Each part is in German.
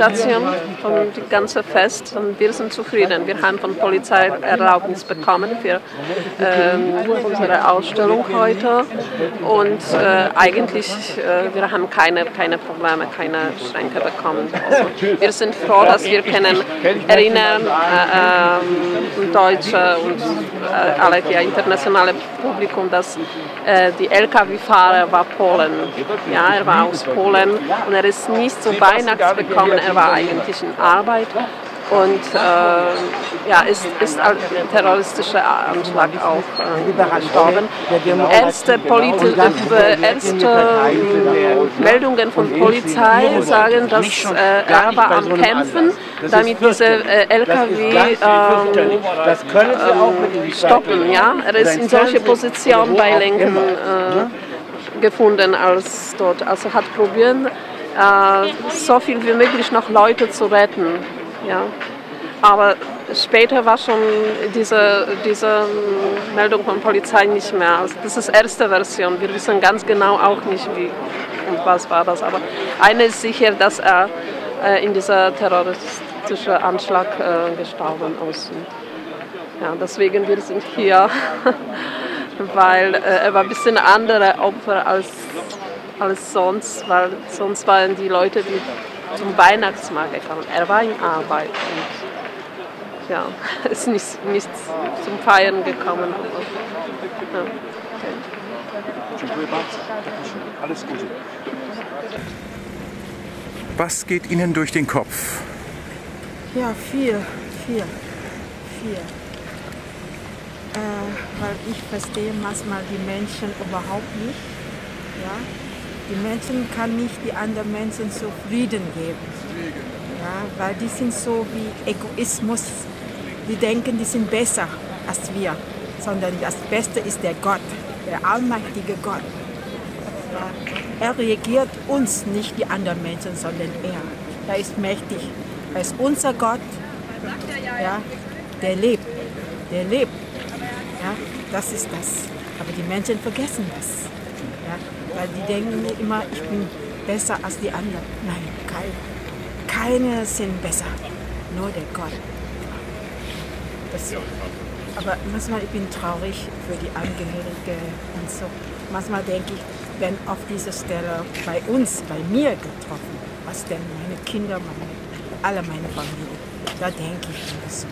also von dem ganzen Fest, dann wir sind zufrieden. Wir haben von Polizei Erlaubnis bekommen für äh, unsere Ausstellung heute und äh, eigentlich äh, wir haben keine, keine Probleme, keine Schränke bekommen. Also wir sind froh, dass wir können erinnern äh, ähm, deutsche und äh, alle ja, internationale Publikum, dass äh, die LKW-Fahrer war Polen. Ja, er war aus Polen und er ist nicht zu Weihnachts gekommen, er war eigentlich in Arbeit und äh, ja, ist, ist ein terroristischer Anschlag auch äh, gestorben. Erste, Poli erste äh, Meldungen von Polizei sagen, dass äh, er war am Kämpfen, damit diese äh, LKW äh, stoppen. Ja? Er ist in solche Position bei Lenken gefunden als dort. Also hat probiert, so viel wie möglich noch Leute zu retten. Ja. Aber später war schon diese, diese Meldung von Polizei nicht mehr. Also das ist erste Version. Wir wissen ganz genau auch nicht, wie und was war das. Aber eine ist sicher, dass er äh, in dieser terroristischen Anschlag äh, gestorben ist. Ja, deswegen wir sind hier, weil äh, er war ein bisschen andere Opfer als, als sonst, weil sonst waren die Leute, die zum Weihnachtsmarkt gekommen. Er war in Arbeit und ja, ist nicht, nicht zum Feiern gekommen. Ja. Okay. Alles Gute. Was geht Ihnen durch den Kopf? Ja, viel, viel, viel. Äh, weil ich verstehe manchmal die Menschen überhaupt nicht. Ja? Die Menschen kann nicht die anderen Menschen zufrieden geben. Ja, weil die sind so wie Egoismus. Die denken, die sind besser als wir. Sondern das Beste ist der Gott, der allmächtige Gott. Ja, er regiert uns, nicht die anderen Menschen, sondern er. Er ist mächtig. Er ist unser Gott. Ja, der lebt. Der lebt. Ja, das ist das. Aber die Menschen vergessen das. Weil die denken immer, ich bin besser als die anderen. Nein, keine, keine sind besser. Nur der Gott. Das, aber manchmal ich bin traurig für die Angehörigen und so. Manchmal denke ich, wenn auf dieser Stelle bei uns, bei mir getroffen, was denn meine Kinder, meine, alle meine Familie, da denke ich immer so.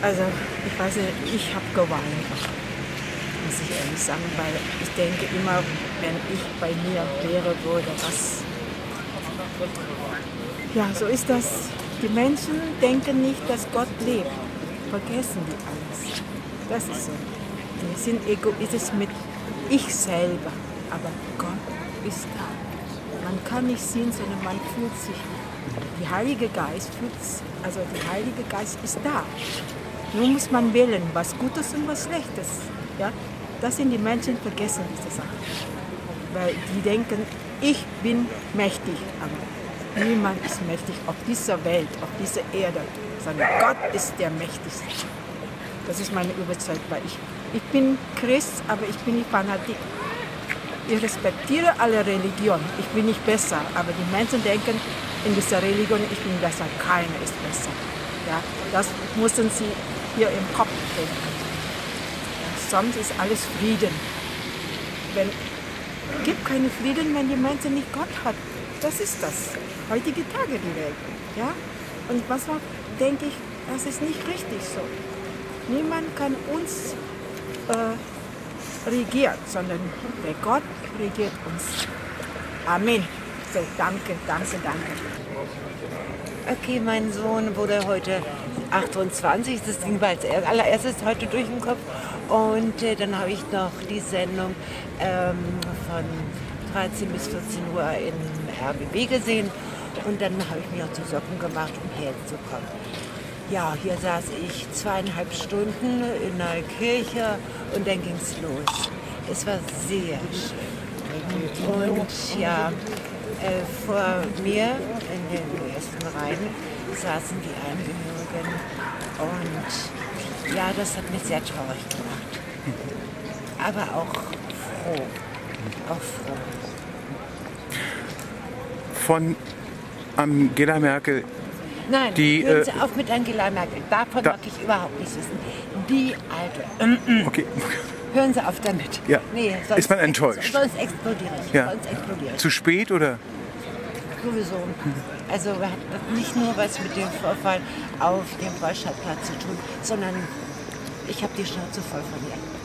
Also ich weiß nicht, ich habe geweint muss ich ehrlich sagen, weil ich denke immer, wenn ich bei mir wäre, würde was. Ja, so ist das. Die Menschen denken nicht, dass Gott lebt. Vergessen die alles. Das ist so. Die sind egoistisch mit ich selber. Aber Gott ist da. Man kann nicht sehen, sondern man fühlt sich. Die Heilige Geist fühlt, also der Heilige Geist ist da. Nur muss man wählen, was Gutes und was Schlechtes. Ja? Das sind die Menschen vergessen diese Sachen. Weil die denken, ich bin mächtig, aber niemand ist mächtig auf dieser Welt, auf dieser Erde, sondern Gott ist der Mächtigste. Das ist meine Überzeugung, weil ich, ich bin Christ, aber ich bin nicht Fanatik. Ich respektiere alle Religionen, ich bin nicht besser, aber die Menschen denken, in dieser Religion, ich bin besser, keiner ist besser. Ja, das müssen sie hier im Kopf denken sonst ist alles Frieden. Wenn, gibt keine Frieden, wenn die Menschen nicht Gott hat. Das ist das. Heutige Tage die Welt. Ja? Und manchmal denke ich, das ist nicht richtig so. Niemand kann uns äh, regieren, sondern der Gott regiert uns. Amen. So, danke, danke, danke. Okay, mein Sohn wurde heute 28, das ging als allererstes heute durch den Kopf. Und äh, dann habe ich noch die Sendung ähm, von 13 bis 14 Uhr in RBB gesehen. Und dann habe ich mich auch zu Socken gemacht, um hierher zu kommen. Ja, hier saß ich zweieinhalb Stunden in der Kirche und dann ging es los. Es war sehr schön. Und ja, äh, vor mir in den ersten Reihen saßen die Angehörigen und ja, das hat mich sehr traurig gemacht. Aber auch froh. Auch froh. von Angela Merkel. Nein, Die, hören äh, Sie auf mit Angela Merkel. Davon da- mag ich überhaupt nichts wissen. Die alte. Okay, Hören Sie auf damit. Ja. Nee, Ist man enttäuscht? Sonst explodiere ich. Ja. Sonst explodiere ich. zu spät oder? Sowieso. Also hat nicht nur was mit dem Vorfall auf dem Freistaatplatz zu tun, sondern ich habe die Schnauze voll von ihr.